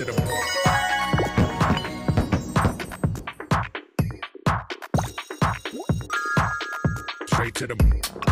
to the ball. straight to the